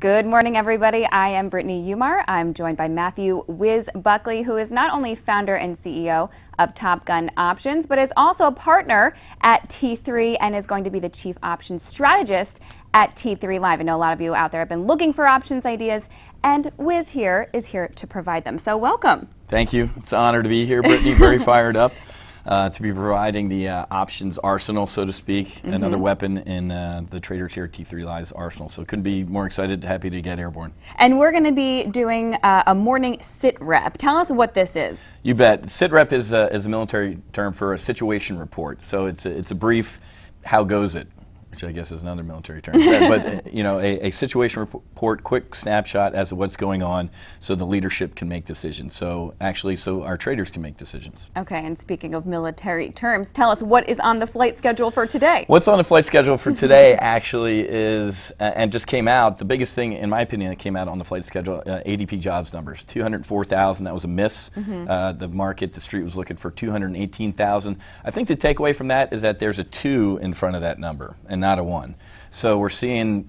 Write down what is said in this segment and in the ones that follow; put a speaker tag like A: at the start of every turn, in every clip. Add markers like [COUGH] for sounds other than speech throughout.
A: Good morning, everybody. I am Brittany Umar. I'm joined by Matthew Whiz Buckley, who is not only founder and CEO of Top Gun Options, but is also a partner at T3 and is going to be the chief options strategist at T3 Live. I know a lot of you out there have been looking for options ideas, and Whiz here is here to provide them. So, welcome.
B: Thank you. It's an honor to be here, Brittany. Very [LAUGHS] fired up to be providing the uh, options arsenal, so to speak, mm-hmm. another weapon in uh, the Traders here at T3 Live's arsenal. So couldn't be more excited, happy to get airborne.
A: And we're going to be doing uh, a morning sit rep. Tell us what this is.
B: You bet. Sit rep is a, is a military term for a situation report. So it's a, it's a brief, how goes it? Which I guess is another military term, but [LAUGHS] you know, a, a, situation report, quick snapshot as to what's going on, so the leadership can make decisions. So actually, so our traders can make decisions.
A: Okay, and speaking of military terms, tell us what is on the flight schedule for today.
B: What's on the flight schedule for today [LAUGHS] actually is, uh, and just came out. The biggest thing, in my opinion, that came out on the flight schedule: uh, ADP jobs numbers, 204,000. That was a miss. Mm -hmm. uh, the market, the street was looking for 218,000. I think the takeaway from that is that there's a two in front of that number, and and not a one. So we're seeing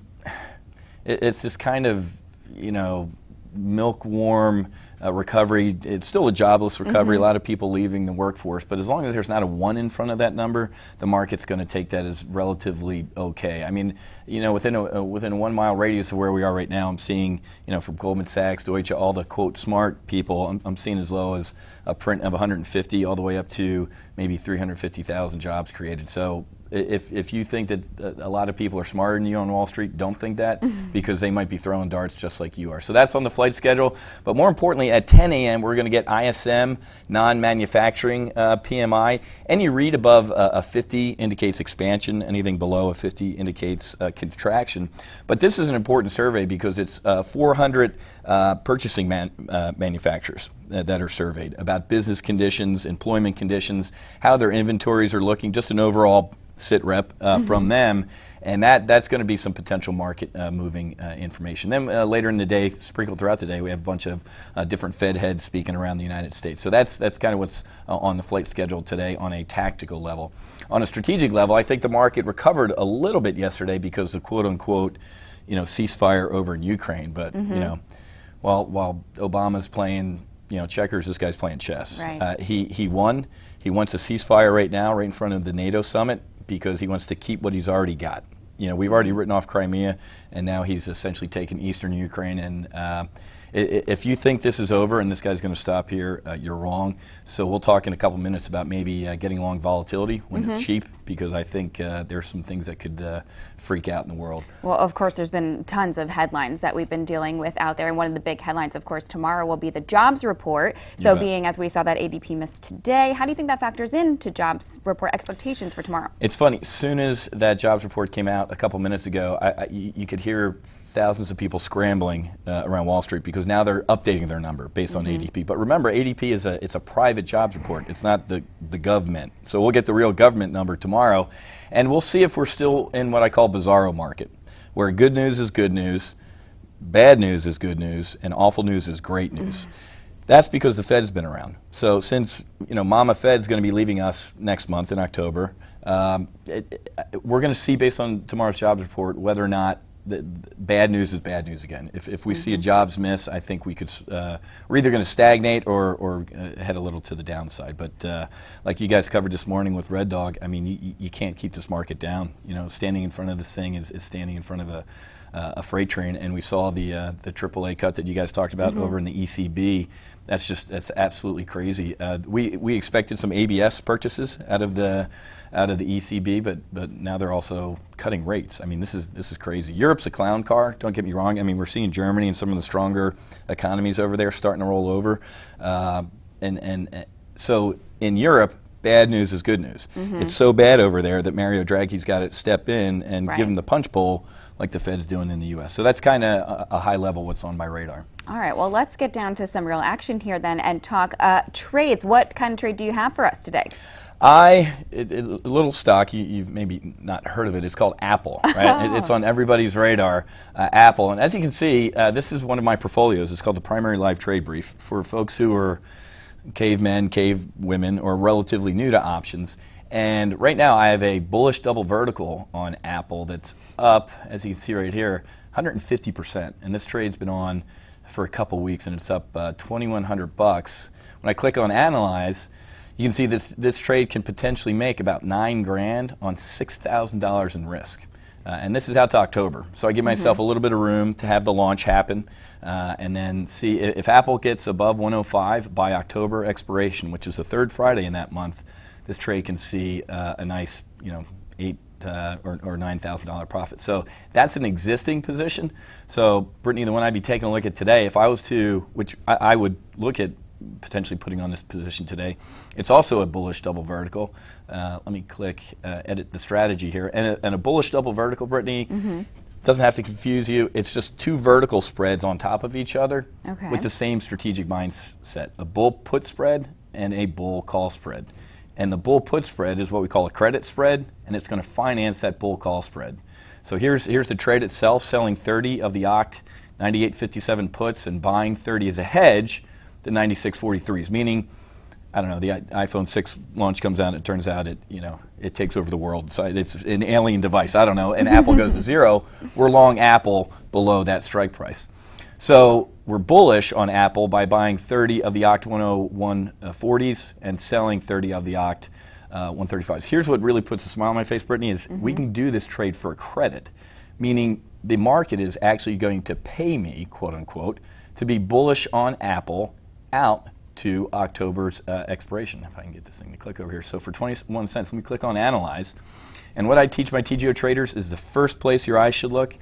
B: it's this kind of you know milk warm uh, recovery. It's still a jobless recovery. Mm-hmm. A lot of people leaving the workforce, but as long as there's not a one in front of that number, the market's going to take that as relatively okay. I mean, you know, within a, uh, within a one mile radius of where we are right now, I'm seeing you know from Goldman Sachs, Deutsche, all the quote smart people. I'm, I'm seeing as low as a print of 150 all the way up to maybe 350,000 jobs created. So if, if you think that a lot of people are smarter than you on Wall Street, don't think that [LAUGHS] because they might be throwing darts just like you are. So that's on the flight schedule. But more importantly, at 10 a.m., we're going to get ISM, non manufacturing uh, PMI. Any read above uh, a 50 indicates expansion, anything below a 50 indicates uh, contraction. But this is an important survey because it's uh, 400 uh, purchasing man, uh, manufacturers that are surveyed about business conditions, employment conditions, how their inventories are looking, just an overall sit rep uh, mm-hmm. from them, and that that's going to be some potential market uh, moving uh, information. Then uh, later in the day, sprinkled throughout the day, we have a bunch of uh, different Fed heads speaking around the United States. So that's that's kind of what's uh, on the flight schedule today on a tactical level. On a strategic level, I think the market recovered a little bit yesterday because of quote unquote, you know, ceasefire over in Ukraine. But mm-hmm. you know, while while Obama's playing you know checkers, this guy's playing chess.
A: Right.
B: he he won. He wants a ceasefire right now, right in front of the NATO summit because he wants to keep what he's already got. You know, we've already written off Crimea, and now he's essentially taken eastern Ukraine. And uh, if you think this is over and this guy's going to stop here, uh, you're wrong. So we'll talk in a couple minutes about maybe uh, getting long volatility when mm-hmm. it's cheap, because I think uh, there's some things that could uh, freak out in the world.
A: Well, of course, there's been tons of headlines that we've been dealing with out there, and one of the big headlines, of course, tomorrow will be the jobs report. So, being as we saw that ADP miss today, how do you think that factors into jobs report expectations for tomorrow?
B: It's funny. As soon as that jobs report came out a couple minutes ago, I, I, you could hear thousands of people scrambling uh, around Wall Street because now they're updating their number based mm-hmm. on ADP. But remember, ADP is a it's a private jobs report. It's not the the government. So we'll get the real government number tomorrow, and we'll see if we're still in what I call bizarro market, where good news is good news, bad news is good news, and awful news is great news. Mm-hmm. That's because the Fed's been around. So since you know Mama Fed's going to be leaving us next month in October, um, it, it, we're going to see based on tomorrow's jobs report whether or not the, bad news is bad news again. If, if we mm-hmm. see a mm-hmm. jobs miss, I think we could, uh, we're either going to stagnate or, or uh, head a little to the downside. But uh, like you guys covered this morning with Red Dog, I mean, you, you can't keep this market down. You know, standing in front of this thing is, is standing in front of a, uh, a freight train, and we saw the uh, the AAA cut that you guys talked about mm-hmm. over in the ECB. That's just that's absolutely crazy. Uh, we we expected some ABS purchases out of the out of the ECB, but but now they're also cutting rates. I mean, this is this is crazy. Europe's a clown car. Don't get me wrong. I mean, we're seeing Germany and some of the stronger economies over there starting to roll over, uh, and and so in Europe bad news is good news. Mm-hmm. It's so bad over there that Mario Draghi's got to step in and right. give them the punch bowl like the Fed's doing in the U.S. So that's kind of a, a, high level what's on my radar.
A: All right, well, let's get down to some real action here then and talk uh, trades. What kind of trade do you have for us today?
B: I, it, it, a little stock, you, have maybe not heard of it, it's called Apple, right? [LAUGHS] it, it's on everybody's radar, uh, Apple. And as you can see, uh, this is one of my portfolios. It's called the Primary Live Trade Brief for folks who are cavemen, cave women, or relatively new to options. And right now, I have a bullish double vertical on Apple that's up, as you can see right here, 150%. And this trade's been on for a couple weeks, and it's up uh, 2,100 bucks. When I click on Analyze, you can see this, this trade can potentially make about nine grand on $6,000 in risk. Uh, and this is out to October. So I give myself mm-hmm. a little bit of room to have the launch happen uh, and then see if Apple gets above 105 by October expiration, which is the third Friday in that month, this trade can see uh, a nice, you know, eight uh, or, or $9,000 profit. So that's an existing position. So, Brittany, the one I'd be taking a look at today, if I was to, which I, I would look at potentially putting on this position today. It's also a bullish double vertical. Uh, let me click uh, edit the strategy here. And a, and a bullish double vertical, Brittany, mm-hmm. doesn't have to confuse you. It's just two vertical spreads on top of each other okay. with the same strategic mindset a bull put spread and a bull call spread. And the bull put spread is what we call a credit spread, and it's going to finance that bull call spread. So here's, here's the trade itself selling 30 of the OCT 9857 puts and buying 30 as a hedge the 9643s, meaning, I don't know, the iPhone 6 launch comes out, it turns out it, you know, it takes over the world. So it's an alien device, I don't know, and Apple goes to [LAUGHS] zero. We're long Apple below that strike price. So we're bullish on Apple by buying 30 of the OCT 10140s and selling 30 of the OCT uh, 135s. Here's what really puts a smile on my face, Brittany, is mm-hmm. we can do this trade for a credit, meaning the market is actually going to pay me, quote unquote, to be bullish on Apple out to October's uh, expiration. If I can get this thing to click over here. So for 21 cents, let me click on Analyze. And what I teach my TGO traders is the first place your eyes should look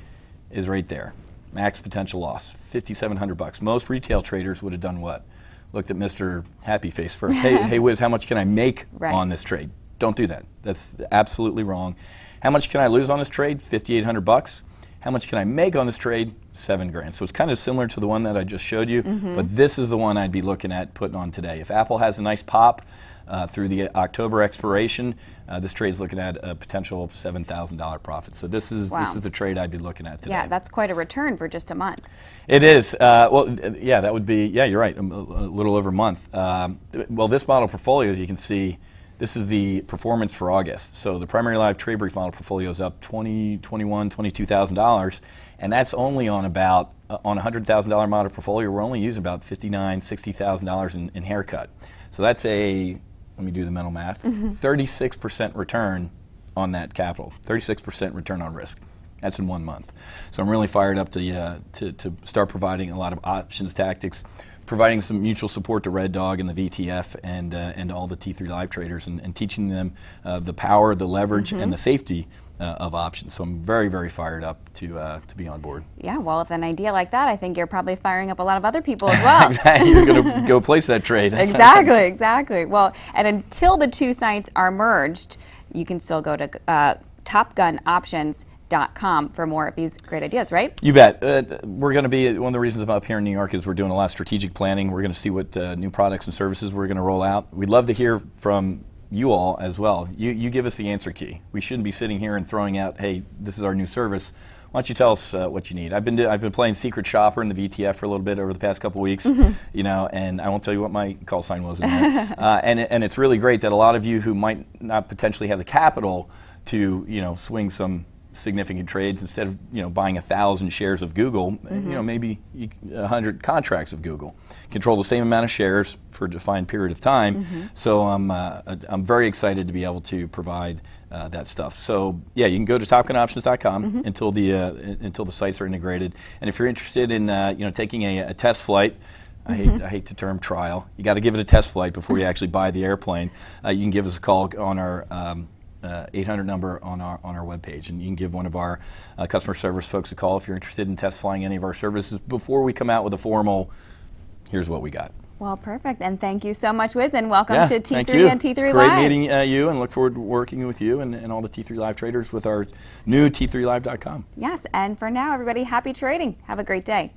B: is right there. Max potential loss, 5,700 bucks. Most retail traders would have done what? Looked at Mr. Happy Face first. hey, [LAUGHS] hey, Whiz, how much can I make right. on this trade? Don't do that. That's absolutely wrong. How much can I lose on this trade? 5,800 bucks. How much can I make on this trade? Seven grand. So it's kind of similar to the one that I just showed you, mm-hmm. but this is the one I'd be looking at putting on today. If Apple has a nice pop uh, through the October expiration, uh, this trade is looking at a potential seven thousand dollar profit. So this is wow. this is the trade I'd be looking at today.
A: Yeah, that's quite a return for just a month.
B: It is. Uh, well, yeah, that would be. Yeah, you're right. A, a little over a month. Um, well, this model portfolio, as you can see this is the performance for August. So the primary live trade brief model portfolio is up 20, 21, 22,000 dollars, and that's only on about uh, on a hundred thousand dollar model portfolio. We're only using about 59, 60 thousand dollars in, in haircut. So that's a let me do the mental math. Mm-hmm. 36 mm-hmm. percent return on that capital. 36 percent return on risk. That's in one month. So I'm really fired up to, uh, to, to start providing a lot of options tactics providing some mutual support to Red Dog and the VTF and, uh, and all the T3 Live traders and, and teaching them uh, the power, the leverage, mm-hmm. and the safety uh, of options. So I'm very, very fired up to uh, to be on board.
A: Yeah, well, with an idea like that, I think you're probably firing up a lot of other people as [LAUGHS] well.
B: exactly. You're going [LAUGHS] to go place that trade. [LAUGHS]
A: exactly, exactly. Well, and until the two sites are merged, you can still go to uh, Top Gun Options com for more of these great ideas, right?
B: You bet. Uh, we're going to be, one of the reasons I'm up here in New York is we're doing a lot of strategic planning. We're going to see what uh, new products and services we're going to roll out. We'd love to hear from you all as well. You, you give us the answer key. We shouldn't be sitting here and throwing out, hey, this is our new service. Why don't you tell us uh, what you need? I've been do, I've been playing Secret Shopper in the VTF for a little bit over the past couple weeks, mm-hmm. you know, and I won't tell you what my call sign was. [LAUGHS] uh, and and it's really great that a lot of you who might not potentially have the capital to you know swing some significant trades instead of you know buying a thousand shares of Google, mm-hmm. you know maybe a hundred contracts of Google. Control the same amount of shares for a defined period of time. Mm-hmm. So I'm uh, I'm very excited to be able to provide uh, that stuff. So yeah, you can go to TopGunOptions.com mm-hmm. until the uh, until the sites are integrated. And if you're interested in uh, you know taking a, a test flight. I hate, mm-hmm. I hate the term trial. You got to give it a test flight before you [LAUGHS] actually buy the airplane. Uh, you can give us a call on our um, uh, 800 number on our on our webpage, and you can give one of our uh, customer service folks a call if you're interested in test flying any of our services before we come out with a formal. Here's what we got.
A: Well, perfect, and thank you so much, Whiz, and welcome yeah, to T3 and T3
B: it's Live. Great meeting uh, you, and look forward to working with you and, and all the T3 Live traders with our new T3Live.com.
A: Yes, and for now, everybody, happy trading. Have a great day.